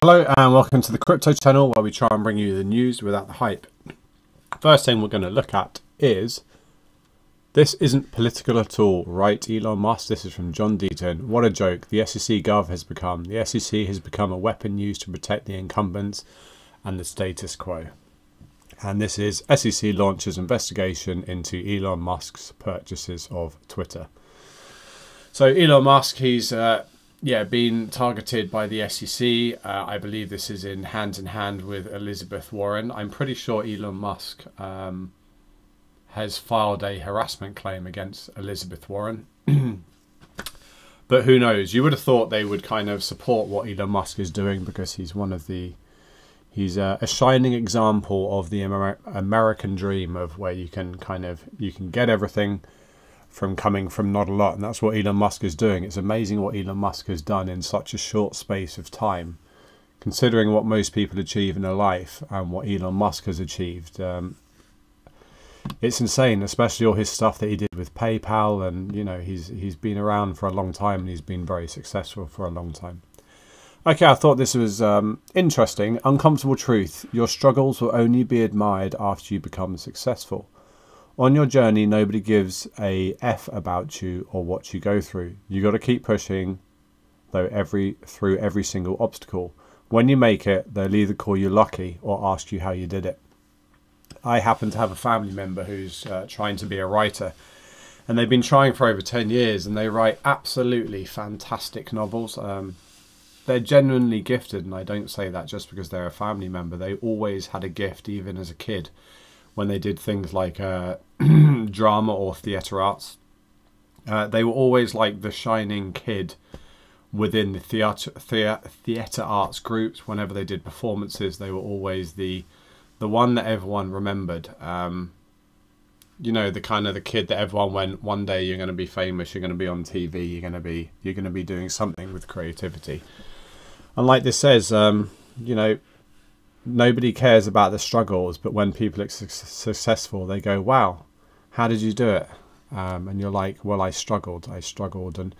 Hello and welcome to the Crypto Channel where we try and bring you the news without the hype. First thing we're going to look at is this isn't political at all, right, Elon Musk? This is from John Deaton. What a joke. The SEC Gov has become. The SEC has become a weapon used to protect the incumbents and the status quo. And this is SEC launches investigation into Elon Musk's purchases of Twitter. So Elon Musk, he's uh, yeah, been targeted by the SEC. Uh, I believe this is in hand in hand with Elizabeth Warren. I'm pretty sure Elon Musk um, has filed a harassment claim against Elizabeth Warren. but who knows? You would have thought they would kind of support what Elon Musk is doing because he's one of the he's a, a shining example of the Amer- American dream of where you can kind of you can get everything from coming from not a lot. And that's what Elon Musk is doing. It's amazing what Elon Musk has done in such a short space of time, considering what most people achieve in a life and what Elon Musk has achieved. Um, it's insane, especially all his stuff that he did with PayPal, and you know he's he's been around for a long time and he's been very successful for a long time. Okay, I thought this was um, interesting. Uncomfortable truth: your struggles will only be admired after you become successful. On your journey, nobody gives a F about you or what you go through. You got to keep pushing though every through every single obstacle. When you make it, they'll either call you lucky or ask you how you did it. I happen to have a family member who's uh, trying to be a writer, and they've been trying for over 10 years, and they write absolutely fantastic novels. Um, they're genuinely gifted, and I don't say that just because they're a family member. They always had a gift, even as a kid when they did things like uh, drama or theatre arts. Uh, they were always like the shining kid within the theatre theatre arts groups. Whenever they did performances, they were always the the one that everyone remembered. Um, you know, the kind of the kid that everyone went. One day you're going to be famous. You're going to be on TV. You're going to be you're going to be doing something with creativity. And like this says, um, you know, nobody cares about the struggles, but when people are su- successful, they go, "Wow, how did you do it?" Um, and you're like, "Well, I struggled. I struggled." And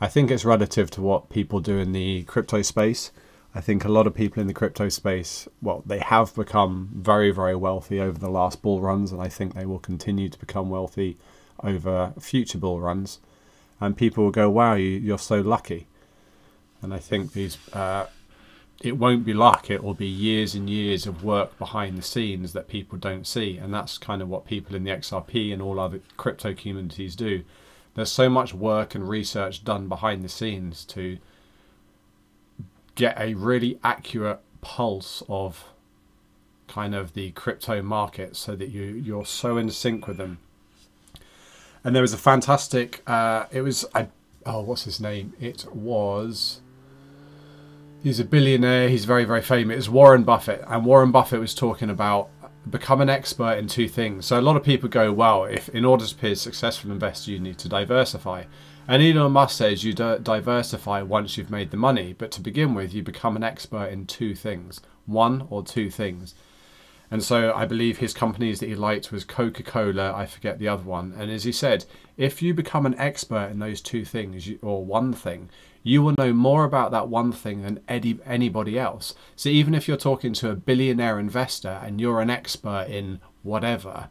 I think it's relative to what people do in the crypto space. I think a lot of people in the crypto space, well, they have become very, very wealthy over the last bull runs, and I think they will continue to become wealthy over future bull runs. And people will go, "Wow, you, are so lucky." And I think these uh, it won't be luck it will be years and years of work behind the scenes that people don't see and that's kind of what people in the xrp and all other crypto communities do. There's so much work and research done behind the scenes to get a really accurate pulse of kind of the crypto market so that you you're so in sync with them. And there was a fantastic uh it was i oh what's his name? It was He's a billionaire. He's very, very famous. Warren Buffett. And Warren Buffett was talking about become an expert in two things. So a lot of people go, well, if in order to be a successful investor, you need to diversify. And Elon Musk says you diversify once you've made the money. But to begin with, you become an expert in two things, one or two things. And so I believe his companies that he liked was Coca Cola, I forget the other one. And as he said, if you become an expert in those two things or one thing, you will know more about that one thing than any, anybody else. So even if you're talking to a billionaire investor and you're an expert in whatever,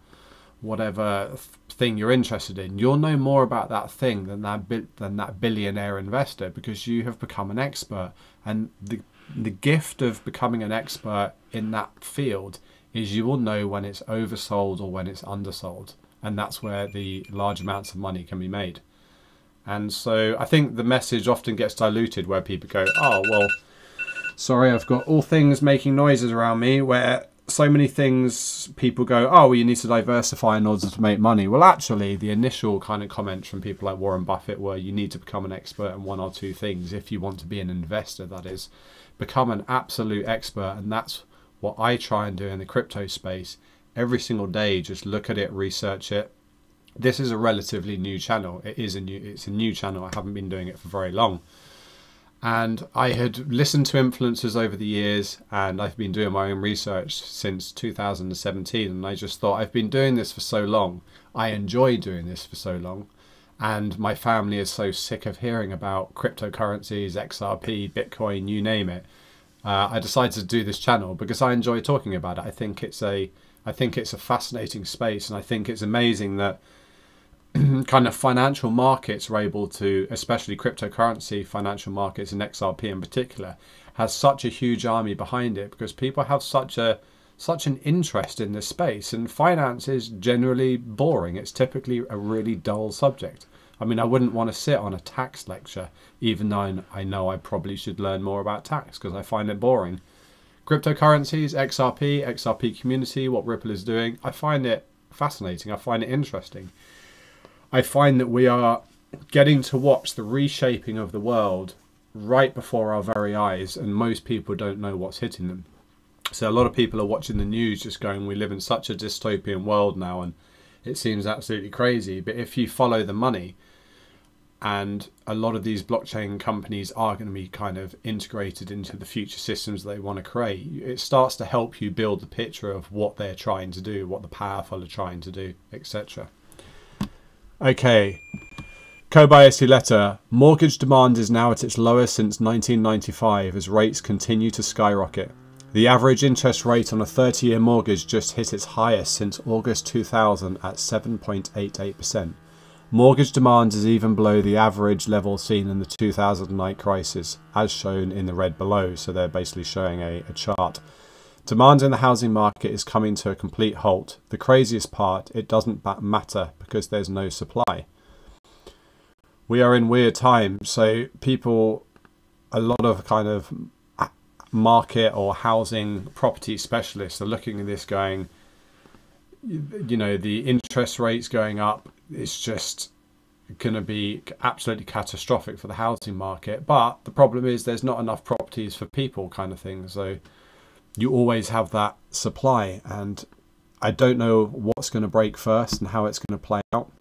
whatever thing you're interested in, you'll know more about that thing than that than that billionaire investor because you have become an expert. And the the gift of becoming an expert in that field is you will know when it's oversold or when it's undersold, and that's where the large amounts of money can be made. And so I think the message often gets diluted where people go, oh, well, sorry, I've got all things making noises around me where so many things people go, oh, well, you need to diversify in order to make money. Well, actually, the initial kind of comments from people like Warren Buffett were you need to become an expert in one or two things if you want to be an investor, that is. Become an absolute expert. And that's what I try and do in the crypto space every single day. Just look at it, research it, this is a relatively new channel. It is a new it's a new channel. I haven't been doing it for very long. And I had listened to influencers over the years and I've been doing my own research since 2017 and I just thought I've been doing this for so long. I enjoy doing this for so long. And my family is so sick of hearing about cryptocurrencies, XRP, Bitcoin, you name it. Uh, I decided to do this channel because I enjoy talking about it. I think it's a I think it's a fascinating space, and I think it's amazing that kind of financial markets are able to, especially cryptocurrency financial markets and XRP in particular, has such a huge army behind it because people have such a such an interest in this space and finance is generally boring it's typically a really dull subject i mean i wouldn't want to sit on a tax lecture even though i know i probably should learn more about tax because i find it boring. Cryptocurrencies xrp xrp community what ripple is doing i find it fascinating i find it interesting. I find that we are getting to watch the reshaping of the world right before our very eyes and most people don't know what's hitting them. So a lot of people are watching the news just going, we live in such a dystopian world now and it seems absolutely crazy. But if you follow the money, and a lot of these blockchain companies are going to be kind of integrated into the future systems they want to create, it starts to help you build the picture of what they're trying to do, what the powerful are trying to do, etc. Okay. Kobeissi letter. Mortgage demand is now at its lowest since 1995 as rates continue to skyrocket. The average interest rate on a 30 year mortgage just hit its highest since August 2000 at 7.88%. Mortgage demand is even below the average level seen in the 2009 crisis, as shown in the red below. So they're basically showing a, a chart. Demand in the housing market is coming to a complete halt. The craziest part, it doesn't matter because there's no supply. We are in weird times, so people, a lot of kind of market or housing property specialists are looking at this going, you know, the interest rates going up, it's just going to be absolutely catastrophic for the housing market. But the problem is there's not enough properties for people, kind of thing. So you always have that supply. And I don't know what's going to break first and how it's going to play out.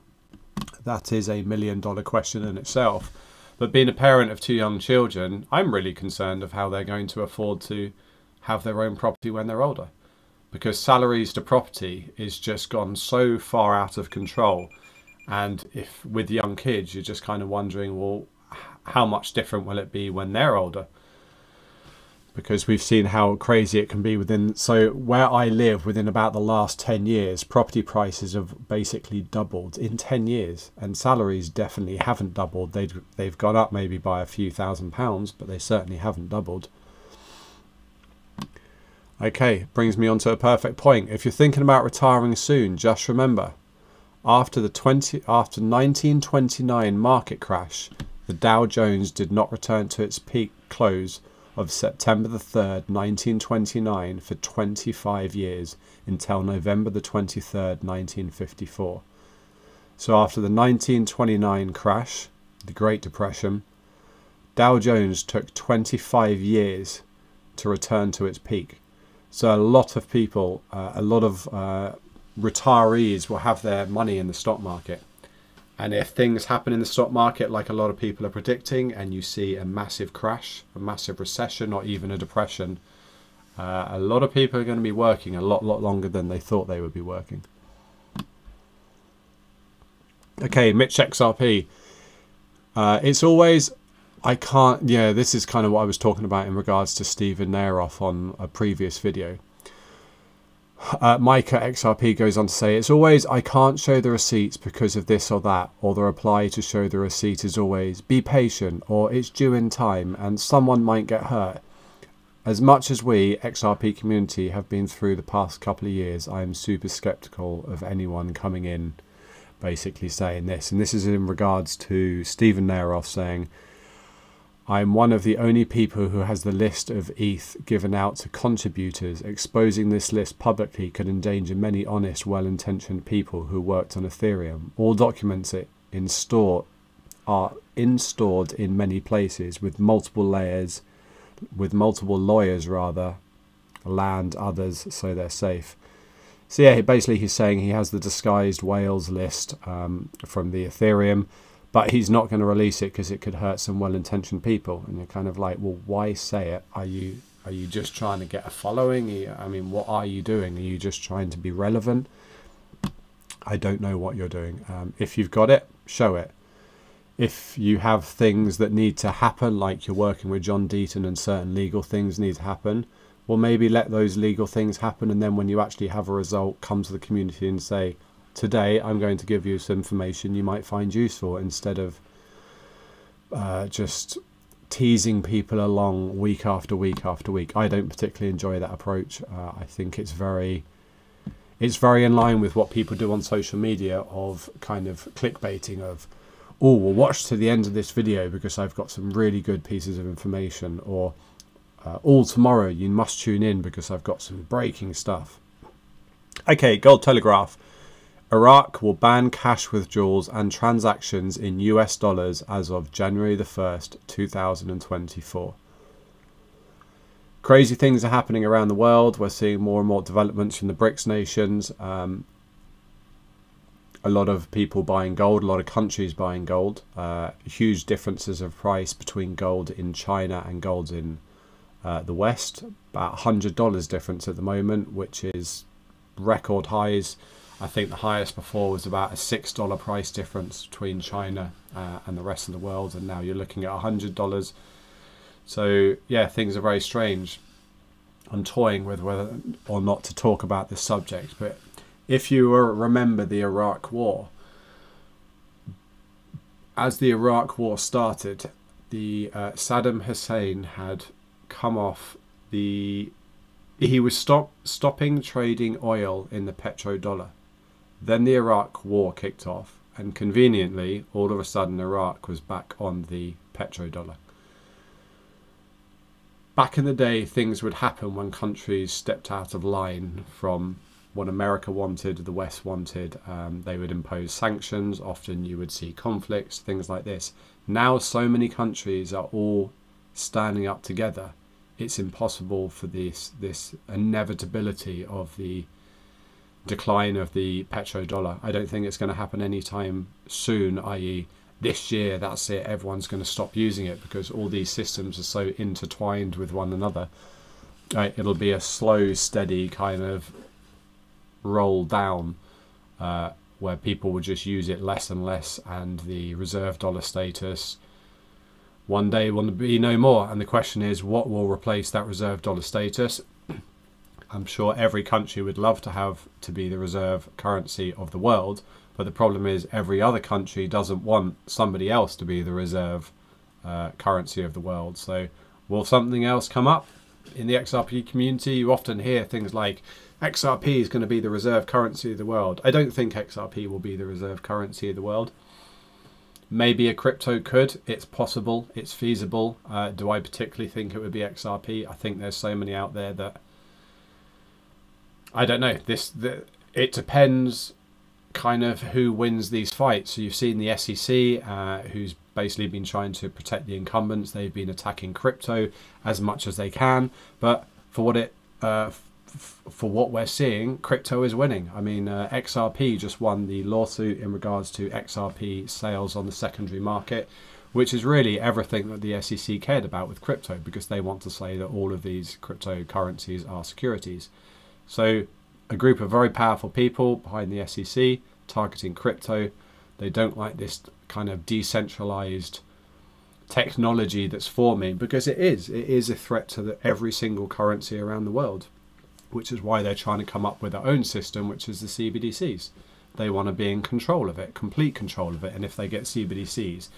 That is a million dollar question in itself. But being a parent of two young children, I'm really concerned of how they're going to afford to have their own property when they're older. Because salaries to property is just gone so far out of control. And if with young kids, you're just kind of wondering, well, how much different will it be when they're older? Because we've seen how crazy it can be within. So, where I live, within about the last 10 years, property prices have basically doubled in 10 years, and salaries definitely haven't doubled. They've, they've gone up maybe by a few thousand pounds, but they certainly haven't doubled. Okay, brings me on to a perfect point. If you're thinking about retiring soon, just remember after the 20 after 1929 market crash, the Dow Jones did not return to its peak close of September the 3rd, 1929 for 25 years until November the 23rd, 1954. So after the 1929 crash, the Great Depression, Dow Jones took 25 years to return to its peak. So a lot of people, uh, a lot of uh, retirees will have their money in the stock market. And if things happen in the stock market like a lot of people are predicting, and you see a massive crash, a massive recession, or even a depression, uh, a lot of people are going to be working a lot, lot longer than they thought they would be working. Okay, Mitch XRP. Uh, it's always, I can't, yeah, this is kind of what I was talking about in regards to Stephen Nerayoff on a previous video. Uh, Micah XRP goes on to say, It's always, I can't show the receipts because of this or that, or the reply to show the receipt is always, be patient, or it's due in time, and someone might get hurt. As much as we, XRP community, have been through the past couple of years, I am super skeptical of anyone coming in basically saying this. And this is in regards to Steven Nerayoff saying, I am one of the only people who has the list of ETH given out to contributors. Exposing this list publicly could endanger many honest, well-intentioned people who worked on Ethereum. All documents in store are installed in many places with multiple layers, with multiple lawyers rather, land others so they're safe. So yeah, basically he's saying he has the disguised whales list um, from the Ethereum but he's not going to release it because it could hurt some well-intentioned people. And you're kind of like well why say it? Are you are you just trying to get a following? I mean what are you doing? Are you just trying to be relevant? I don't know what you're doing. Um, if you've got it show it. If you have things that need to happen, like you're working with John Deaton and certain legal things need to happen, well, maybe let those legal things happen. And then when you actually have a result, come to the community and say, today I'm going to give you some information you might find useful instead of uh, just teasing people along week after week after week. I don't particularly enjoy that approach. Uh, I think it's very it's very in line with what people do on social media of kind of clickbaiting of oh well watch to the end of this video because I've got some really good pieces of information or uh, all tomorrow you must tune in because I've got some breaking stuff. Okay, Gold Telegraph. Iraq will ban cash withdrawals and transactions in US dollars as of January the 1st, 2024. Crazy things are happening around the world. We're seeing more and more developments from the BRICS nations. Um, a lot of people buying gold, a lot of countries buying gold. Uh, huge differences of price between gold in China and gold in uh, the West. About $100 difference at the moment, which is record highs. I think the highest before was about a $6 price difference between China uh, and the rest of the world, and now you're looking at a $100. So, yeah, things are very strange. I'm toying with whether or not to talk about this subject, but if you remember the Iraq War, as the Iraq War started, the uh, Saddam Hussein had come off the he was stop stopping trading oil in the petrodollar. Then the Iraq War kicked off, and conveniently, all of a sudden, Iraq was back on the petrodollar. Back in the day, things would happen when countries stepped out of line from what America wanted, the West wanted. Um, they would impose sanctions. Often you would see conflicts, things like this. Now, so many countries are all standing up together. It's impossible for this this inevitability of the decline of the petrodollar. I don't think it's going to happen anytime soon. I.e., this year, that's it. Everyone's going to stop using it because all these systems are so intertwined with one another. Uh, it'll be a slow, steady kind of roll down uh, where people will just use it less and less and the reserve dollar status one day will be no more and the question is what will replace that reserve dollar status i'm sure every country would love to have to be the reserve currency of the world but the problem is every other country doesn't want somebody else to be the reserve uh, currency of the world so will something else come up in the xrp community you often hear things like XRP is going to be the reserve currency of the world. I don't think XRP will be the reserve currency of the world. Maybe a crypto could. It's possible. It's feasible. Uh, do I particularly think it would be XRP? I think there's so many out there that I don't know. This the, it depends kind of who wins these fights. So you've seen the SEC, uh, who's basically been trying to protect the incumbents. They've been attacking crypto as much as they can, but for what it uh, for what we're seeing, crypto is winning. I mean, uh, XRP just won the lawsuit in regards to XRP sales on the secondary market, which is really everything that the SEC cared about with crypto because they want to say that all of these cryptocurrencies are securities. So, a group of very powerful people behind the SEC targeting crypto. They don't like this kind of decentralized technology that's forming because it is. It is a threat to the, every single currency around the world which is why they're trying to come up with their own system, which is the CBDCs. They want to be in control of it, complete control of it. And if they get CBDCs,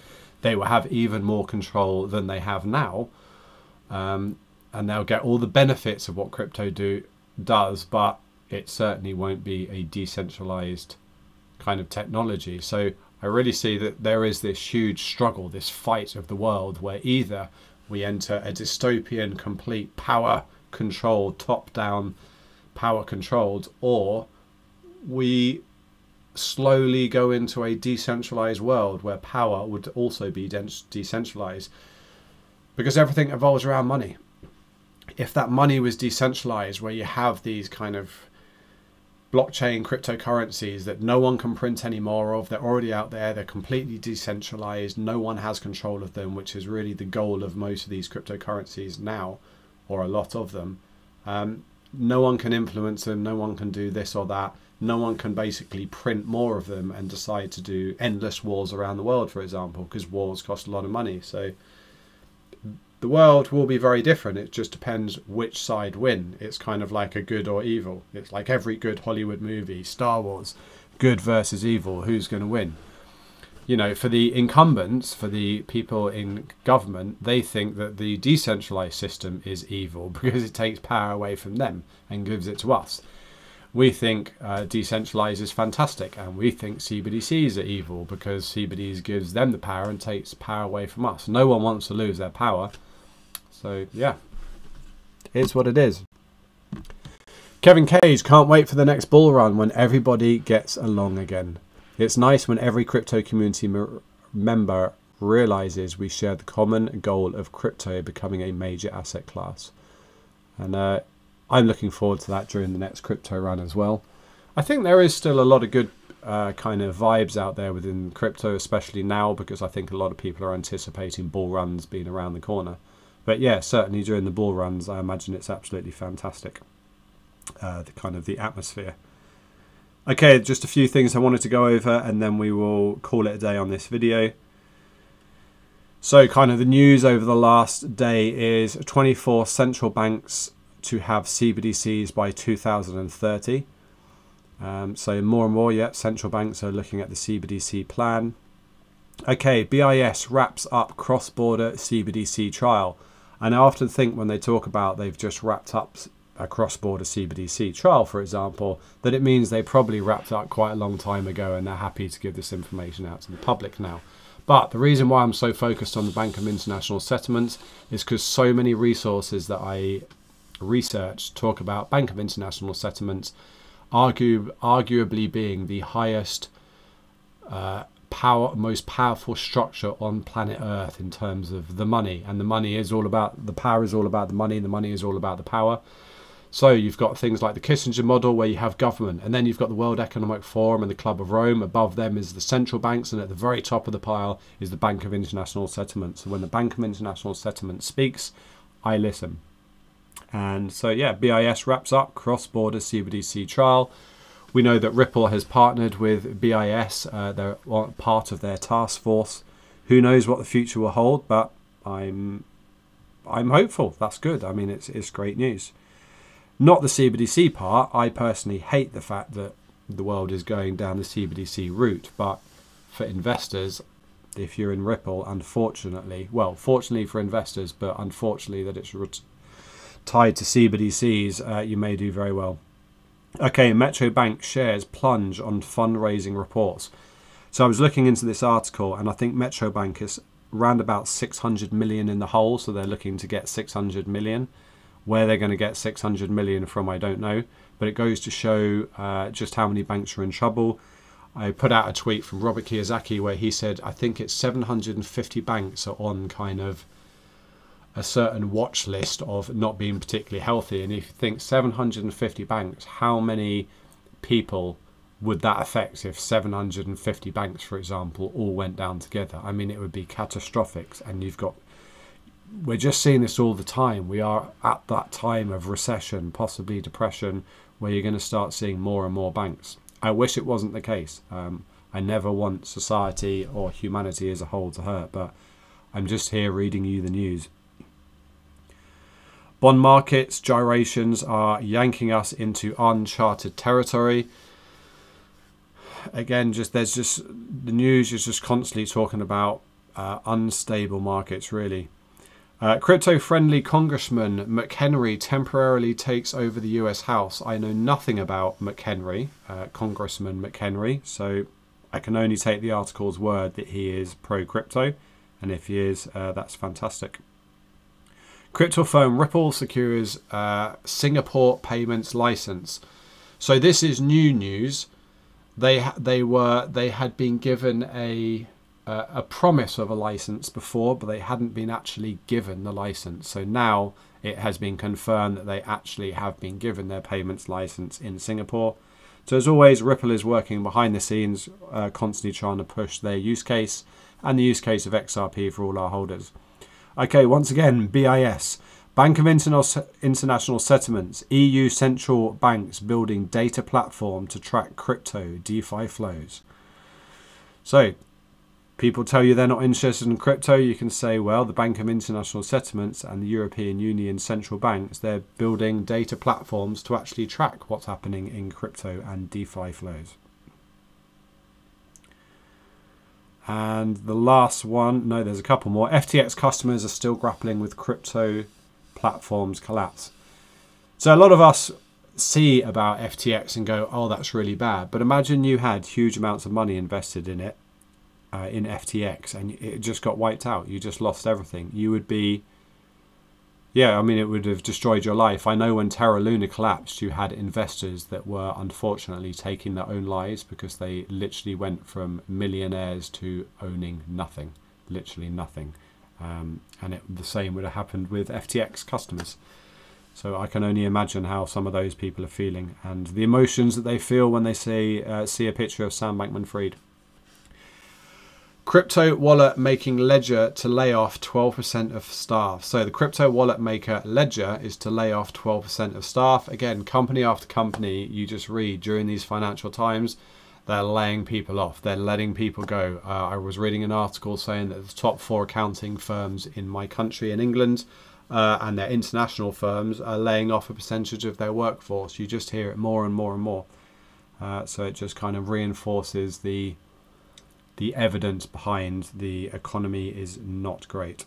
they will have even more control than they have now. Um, and they'll get all the benefits of what crypto do does, but it certainly won't be a decentralized kind of technology. So I really see that there is this huge struggle, this fight of the world, where either we enter a dystopian, complete power controlled, top down, power controlled, or we slowly go into a decentralized world where power would also be decentralized because everything evolves around money. If that money was decentralized, where you have these kind of blockchain cryptocurrencies that no one can print any more of, they're already out there, they're completely decentralized, no one has control of them, which is really the goal of most of these cryptocurrencies now or a lot of them. Um, no one can influence them, no one can do this or that. no one can basically print more of them and decide to do endless wars around the world, for example, because wars cost a lot of money. So the world will be very different. It just depends which side win. It's kind of like a good or evil. It's like every good Hollywood movie, Star Wars, good versus evil. Who's going to win? You know, for the incumbents, for the people in government, they think that the decentralized system is evil because it takes power away from them and gives it to us we think uh, decentralized is fantastic and we think CBDCs are evil because CBDCs gives them the power and takes power away from us. No one wants to lose their power. So, yeah, it's what it is. Kevin Cage can't wait for the next bull run when everybody gets along again. It's nice when every crypto community member realizes we share the common goal of crypto becoming a major asset class. And uh, I'm looking forward to that during the next crypto run as well. I think there is still a lot of good uh, kind of vibes out there within crypto, especially now because I think a lot of people are anticipating bull runs being around the corner. But yeah, certainly during the bull runs, I imagine it's absolutely fantastic. Uh, the kind of the atmosphere. Okay, just a few things I wanted to go over, and then we will call it a day on this video. So, kind of the news over the last day is 24 central banks to have CBDCs by 2030. Um, so more and more, yet central banks are looking at the CBDC plan. Okay, BIS wraps up cross-border CBDC trial. And I often think when they talk about they've just wrapped up a cross-border CBDC trial, for example, that it means they probably wrapped up quite a long time ago and they're happy to give this information out to the public now. But the reason why I'm so focused on the Bank of International Settlements is because so many resources that I research talk about Bank of International Settlements argue, arguably being the highest uh, power, most powerful structure on planet Earth in terms of the money. And the money is all about, the power is all about the money, the money is all about the power. So you've got things like the Kissinger model where you have government, and then you've got the World Economic Forum and the Club of Rome. Above them is the central banks, and at the very top of the pile is the Bank of International Settlements. So when the Bank of International Settlements speaks, I listen. And so, yeah, BIS wraps up cross border CBDC trial. We know that Ripple has partnered with BIS, uh, they're part of their task force. Who knows what the future will hold, but I'm I'm hopeful. That's good. I mean, it's, it's great news. Not the CBDC part. I personally hate the fact that the world is going down the CBDC route, but for investors, if you're in Ripple, unfortunately, well, fortunately for investors, but unfortunately that it's tied to CBDCs, uh, you may do very well. Okay, Metro Bank shares plunge on fundraising reports. So I was looking into this article, and I think Metro Bank is around about 600 million in the hole, so they're looking to get 600 million. Where they're going to get 600 million from, I don't know, but it goes to show uh, just how many banks are in trouble. I put out a tweet from Robert Kiyosaki where he said, I think it's 750 banks are on kind of a certain watch list of not being particularly healthy. And if you think 750 banks, how many people would that affect if 750 banks, for example, all went down together? I mean, it would be catastrophic. And you've got, we're just seeing this all the time. We are at that time of recession, possibly depression, where you're going to start seeing more and more banks. I wish it wasn't the case. Um, I never want society or humanity as a whole to hurt, but I'm just here reading you the news. Bond markets gyrations are yanking us into uncharted territory. Again, just there's just the news is just constantly talking about uh, unstable markets, really. Uh, crypto friendly Congressman McHenry temporarily takes over the US House. I know nothing about McHenry, uh, Congressman McHenry, so I can only take the article's word that he is pro crypto. And if he is, uh, that's fantastic. Crypto firm Ripple secures uh, Singapore payments license. So this is new news. They they were they had been given a uh, a promise of a license before, but they hadn't been actually given the license. So now it has been confirmed that they actually have been given their payments license in Singapore. So as always, Ripple is working behind the scenes, uh, constantly trying to push their use case and the use case of XRP for all our holders. Okay, once again, BIS. Bank of International Settlements, EU central banks building data platform to track crypto DeFi flows. So, people tell you they're not interested in crypto. You can say, well, the Bank of International Settlements and the European Union central banks, they're building data platforms to actually track what's happening in crypto and DeFi flows. And the last one, no, there's a couple more. FTX customers are still grappling with crypto platforms collapse. So a lot of us see about FTX and go, oh, that's really bad. But imagine you had huge amounts of money invested in it, uh, in FTX, and it just got wiped out. You just lost everything. You would be yeah, I mean, it would have destroyed your life. I know when Terra Luna collapsed, you had investors that were unfortunately taking their own lives because they literally went from millionaires to owning nothing, literally nothing. Um, and it, the same would have happened with FTX customers. So I can only imagine how some of those people are feeling and the emotions that they feel when they see uh, see a picture of Sam Bankman-Fried. Crypto wallet making Ledger to lay off 12% of staff. So the crypto wallet maker Ledger is to lay off 12% of staff. Again, company after company, you just read during these financial times, they're laying people off. They're letting people go. Uh, I was reading an article saying that the top four accounting firms in my country in England uh, and their international firms are laying off a percentage of their workforce. You just hear it more and more and more. Uh, so it just kind of reinforces the the evidence behind the economy is not great.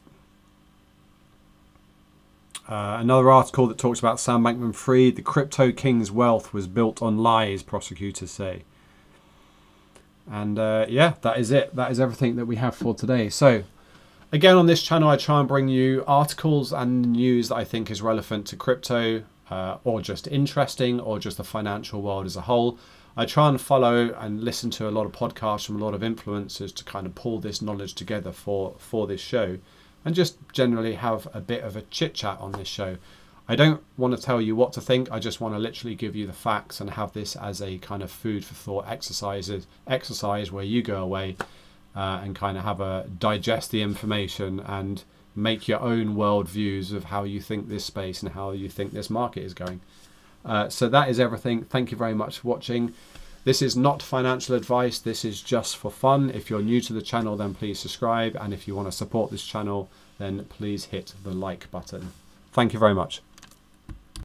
Uh, another article that talks about Sam Bankman Fried, the crypto king's wealth was built on lies, prosecutors say. And uh, yeah, that is it. That is everything that we have for today. So, again, on this channel, I try and bring you articles and news that I think is relevant to crypto uh, or just interesting or just the financial world as a whole. I try and follow and listen to a lot of podcasts from a lot of influencers to kind of pull this knowledge together for for this show, and just generally have a bit of a chit chat on this show. I don't want to tell you what to think. I just want to literally give you the facts and have this as a kind of food for thought exercises exercise where you go away uh, and kind of have a digest the information and make your own world views of how you think this space and how you think this market is going. Uh, so that is everything. Thank you very much for watching. This is not financial advice. This is just for fun. If you're new to the channel, then please subscribe. And if you want to support this channel, then please hit the like button. Thank you very much.